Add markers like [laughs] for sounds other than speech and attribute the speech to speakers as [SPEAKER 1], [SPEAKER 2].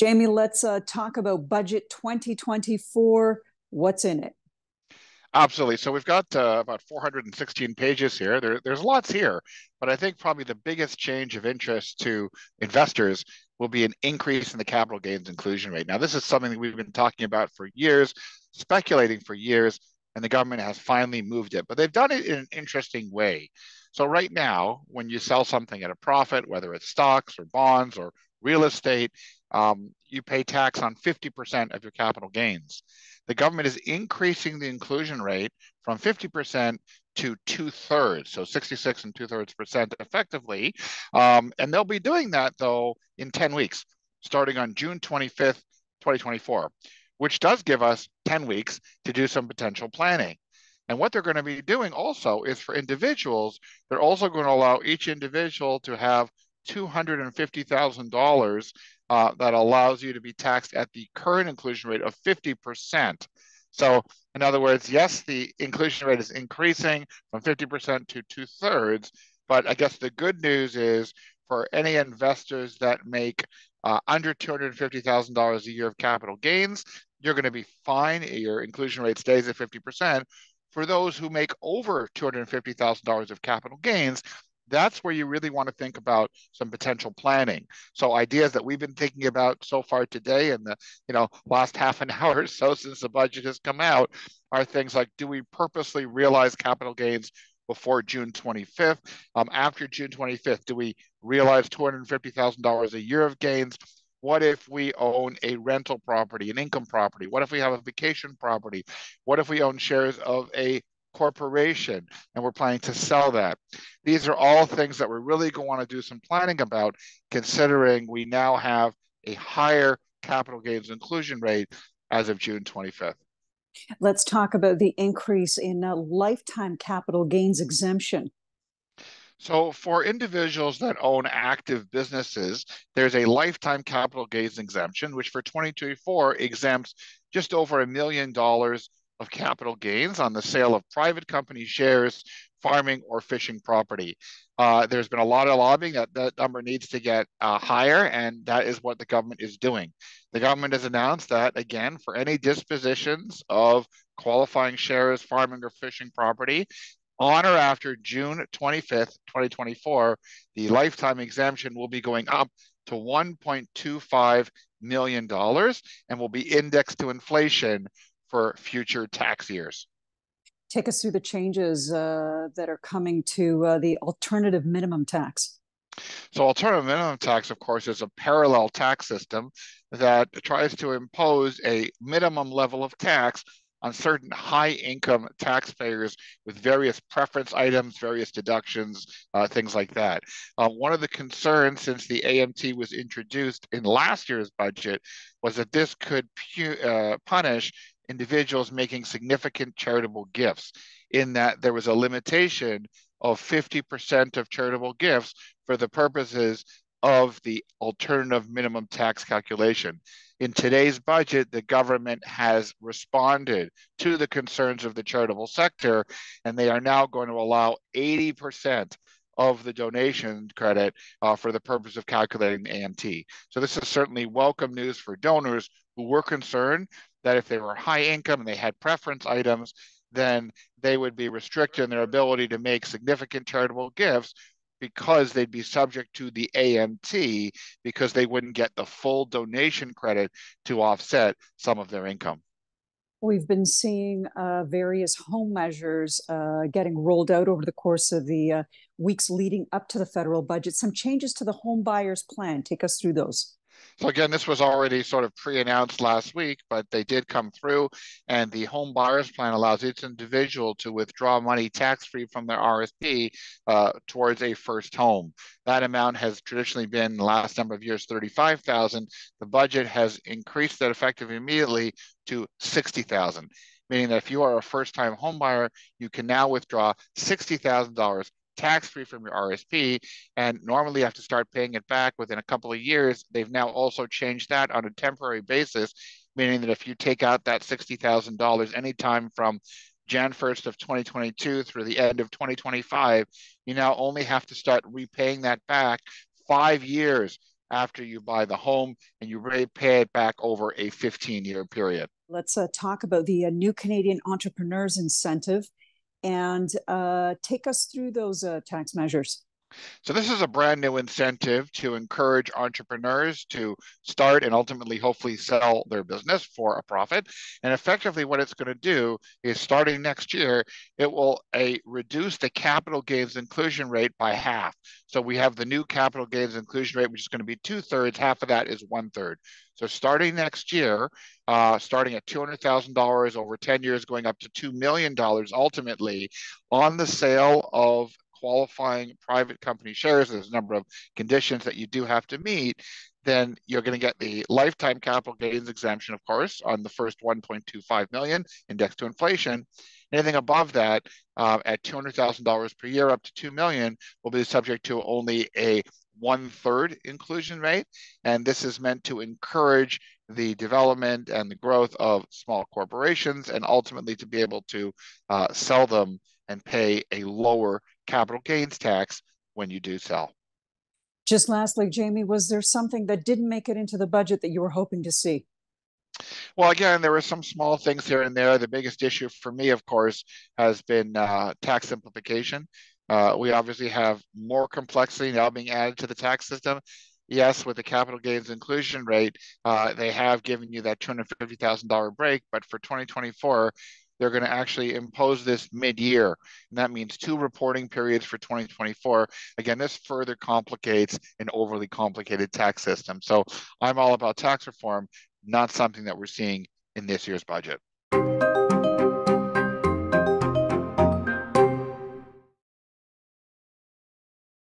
[SPEAKER 1] Jamie, let's uh, talk about budget 2024. What's in it?
[SPEAKER 2] Absolutely. So we've got uh, about 416 pages here. There, there's lots here, but I think probably the biggest change of interest to investors will be an increase in the capital gains inclusion rate. Now, this is something that we've been talking about for years, speculating for years, and the government has finally moved it. But they've done it in an interesting way. So right now, when you sell something at a profit, whether it's stocks or bonds or real estate, um, you pay tax on 50% of your capital gains. The government is increasing the inclusion rate from 50% to two thirds, so 66 and two thirds percent effectively. Um, and they'll be doing that though in 10 weeks, starting on June 25th, 2024, which does give us 10 weeks to do some potential planning. And what they're going to be doing also is for individuals, they're also going to allow each individual to have $250,000 uh, that allows you to be taxed at the current inclusion rate of 50%. So, in other words, yes, the inclusion rate is increasing from 50% to two thirds. But I guess the good news is for any investors that make uh, under $250,000 a year of capital gains, you're going to be fine. Your inclusion rate stays at 50%. For those who make over $250,000 of capital gains, that's where you really want to think about some potential planning. So ideas that we've been thinking about so far today and the you know last half an [laughs] hour or so since the budget has come out are things like do we purposely realize capital gains before June 25th? Um, after June 25th, do we realize $250,000 a year of gains? What if we own a rental property, an income property? What if we have a vacation property? What if we own shares of a corporation and we're planning to sell that? These are all things that we're really going to want to do some planning about, considering we now have a higher capital gains inclusion rate as of June 25th.
[SPEAKER 1] Let's talk about the increase in a lifetime capital gains exemption.
[SPEAKER 2] So, for individuals that own active businesses, there's a lifetime capital gains exemption, which for 2024 exempts just over a million dollars of capital gains on the sale of private company shares, farming, or fishing property. Uh, there's been a lot of lobbying that that number needs to get uh, higher, and that is what the government is doing. The government has announced that, again, for any dispositions of qualifying shares, farming, or fishing property, on or after June 25th, 2024, the lifetime exemption will be going up to $1.25 million and will be indexed to inflation for future tax years.
[SPEAKER 1] Take us through the changes uh, that are coming to uh, the alternative minimum tax.
[SPEAKER 2] So, alternative minimum tax, of course, is a parallel tax system that tries to impose a minimum level of tax on certain high income taxpayers with various preference items, various deductions, uh, things like that. Uh, one of the concerns since the AMT was introduced in last year's budget was that this could pu- uh, punish individuals making significant charitable gifts, in that there was a limitation of 50% of charitable gifts for the purposes of the alternative minimum tax calculation. In today's budget, the government has responded to the concerns of the charitable sector, and they are now going to allow 80% of the donation credit uh, for the purpose of calculating AMT. So this is certainly welcome news for donors who were concerned that if they were high income and they had preference items, then they would be restricted in their ability to make significant charitable gifts because they'd be subject to the AMT because they wouldn't get the full donation credit to offset some of their income.
[SPEAKER 1] We've been seeing uh, various home measures uh, getting rolled out over the course of the uh, weeks leading up to the federal budget. Some changes to the home buyers plan. Take us through those.
[SPEAKER 2] So again, this was already sort of pre-announced last week, but they did come through and the home buyers plan allows each individual to withdraw money tax-free from their RSP uh, towards a first home. That amount has traditionally been the last number of years, 35,000. The budget has increased that effective immediately to 60,000 meaning that if you are a first-time homebuyer, you can now withdraw $60,000 tax free from your RSP. And normally you have to start paying it back within a couple of years. They've now also changed that on a temporary basis, meaning that if you take out that $60,000 anytime from Jan 1st of 2022 through the end of 2025, you now only have to start repaying that back five years after you buy the home and you pay it back over a 15 year period.
[SPEAKER 1] Let's uh, talk about the uh, new Canadian Entrepreneurs Incentive and uh, take us through those uh, tax measures.
[SPEAKER 2] So this is a brand new incentive to encourage entrepreneurs to start and ultimately hopefully sell their business for a profit. And effectively what it's going to do is starting next year, it will a, reduce the capital gains inclusion rate by half. So we have the new capital gains inclusion rate, which is going to be two thirds, half of that is one third. So starting next year, uh, starting at $200,000 over 10 years, going up to $2 million ultimately on the sale of qualifying private company shares, there's a number of conditions that you do have to meet, then you're going to get the lifetime capital gains exemption, of course, on the first 1.25 million indexed to inflation. Anything above that uh, at $200,000 per year up to 2 million will be subject to only a one third inclusion rate. And this is meant to encourage the development and the growth of small corporations and ultimately to be able to uh, sell them and pay a lower capital gains tax when you do sell.
[SPEAKER 1] Just lastly, Jamie, was there something that didn't make it into the budget that you were hoping to see?
[SPEAKER 2] Well, again, there were some small things here and there. The biggest issue for me, of course, has been uh, tax simplification. Uh, we obviously have more complexity now being added to the tax system. Yes, with the capital gains inclusion rate, uh, they have given you that $250,000 break, but for 2024, they're going to actually impose this mid-year. And that means two reporting periods for 2024. Again, this further complicates an overly complicated tax system. So I'm all about tax reform, not something that we're seeing in this year's budget.